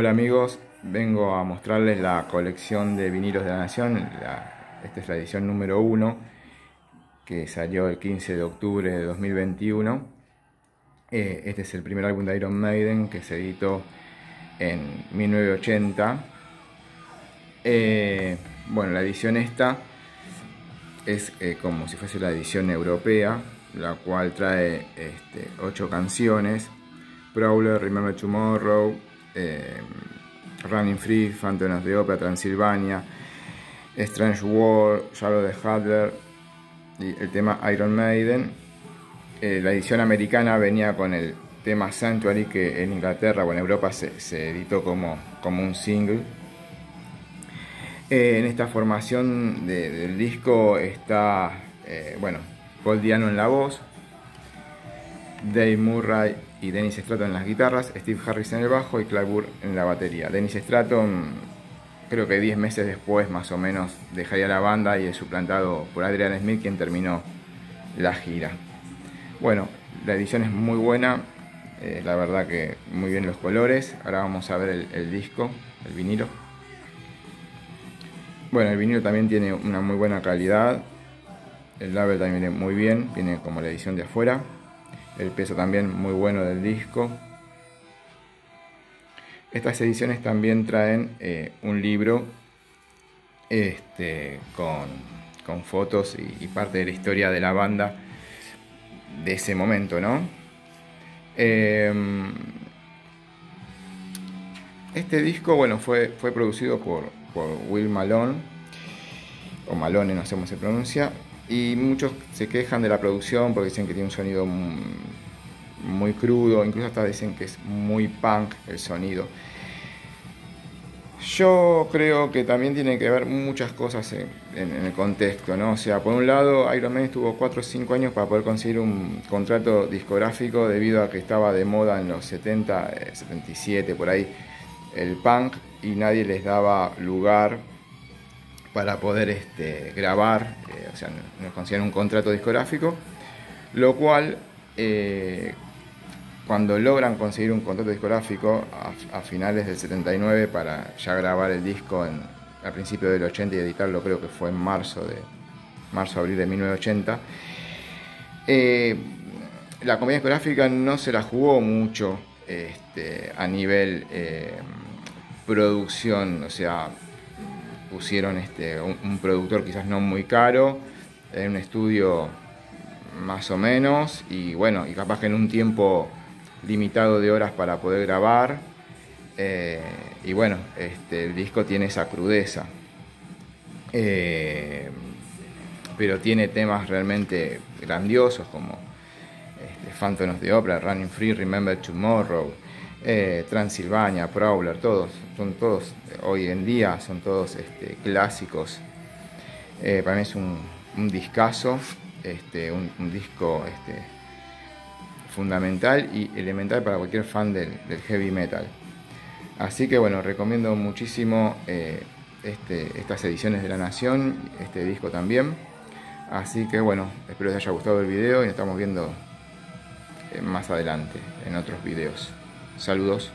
Hola amigos, vengo a mostrarles la colección de vinilos de la Nación. esta es la edición número 1 que salió el 15 de octubre de 2021. Eh, este es el primer álbum de Iron Maiden que se editó en 1980. Eh, bueno, la edición esta es eh, como si fuese la edición europea, la cual trae 8 este, canciones. Prowler, Remember Tomorrow, eh, Running Free, of the Opera, Transilvania, Strange World, Shadow the Hadler y el tema Iron Maiden. Eh, la edición americana venía con el tema Sanctuary que en Inglaterra o en Europa se, editó como, como un single. Eh, en esta formación del disco está, bueno, Paul Diano en la voz, Dave Murray y Dennis Stratton en las guitarras, Steve Harris en el bajo y Clive Burr en la batería. Dennis Stratton, creo que 10 meses después más o menos, dejaría la banda y es suplantado por Adrian Smith, quien terminó la gira. Bueno, la edición es muy buena, eh, la verdad que muy bien los colores. Ahora vamos a ver el, disco, el vinilo. Bueno, el vinilo también tiene una muy buena calidad. El label también viene muy bien, viene como la edición de afuera el peso también muy bueno del disco. Estas ediciones también traen eh, un libro este, con, fotos y, parte de la historia de la banda de ese momento, ¿no? Em, este disco, bueno, fue, fue producido por, por Will Malone, o Malone, no sé cómo se pronuncia, y muchos se quejan de la producción porque dicen que tiene un sonido muy crudo, incluso hasta dicen que es muy punk el sonido. Yo creo que también tiene que ver muchas cosas en, el contexto, ¿no? O sea, por un lado, Iron Man estuvo 4 o 5 años para poder conseguir un contrato discográfico debido a que estaba de moda en los 70, 77, eh, por ahí, el punk y nadie les daba lugar para poder este, grabar, o sea, nos consiguen un contrato discográfico, lo cual eh, cuando logran conseguir un contrato discográfico a, finales del 79 para ya grabar el disco en, a principios del 80 y editarlo creo que fue en marzo de marzo abril de 1980 eh, la compañía discográfica no se la jugó mucho este, a nivel producción o sea pusieron este, un, productor quizás no muy caro, en un estudio más o menos, y bueno, y capaz que en un tiempo limitado de horas para poder grabar. Eh, y bueno, este, el disco tiene esa crudeza. Eh, pero tiene temas realmente grandiosos como este, Phantom of the Opera, Running Free, Remember Tomorrow, eh, Transilvania, Prowler, todos, son todos, hoy en día son todos este, clásicos. Eh, para mí es un, un discazo, este, un, disco este, fundamental y elemental para cualquier fan del, heavy metal. Así que bueno, recomiendo muchísimo eh, estas ediciones de La Nación, este disco también. Así que bueno, espero les haya gustado el video y nos estamos viendo más adelante en otros videos. Saludos.